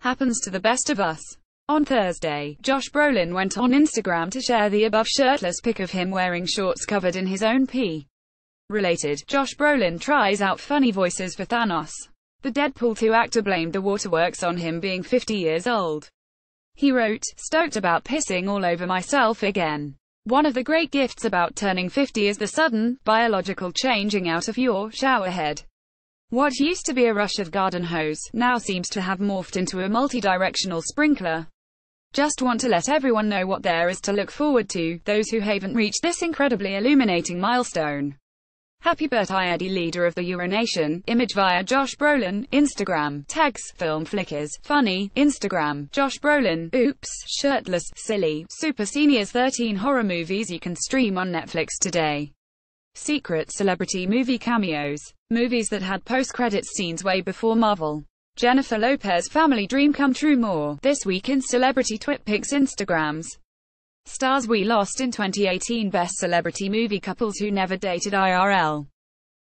Happens to the best of us. On Thursday, Josh Brolin went on Instagram to share the above shirtless pic of him wearing shorts covered in his own pee. Related, Josh Brolin tries out funny voices for Thanos. The Deadpool 2 actor blamed the waterworks on him being 50 years old. He wrote, stoked about pissing all over myself again. One of the great gifts about turning 50 is the sudden, biological changing out of your showerhead. What used to be a rush of garden hose, now seems to have morphed into a multi-directional sprinkler. Just want to let everyone know what there is to look forward to, those who haven't reached this incredibly illuminating milestone. Happy birthday Eddie leader of the Euronation, image via Josh Brolin, Instagram, tags, film flickers, funny, Instagram, Josh Brolin, oops, shirtless, silly, Super Seniors. 13 horror movies you can stream on Netflix today. Secret celebrity movie cameos. Movies that had post-credits scenes way before Marvel. Jennifer Lopez family dream come true more, this week in celebrity twit pics Instagrams. Stars we lost in 2018 Best Celebrity Movie Couples Who Never Dated IRL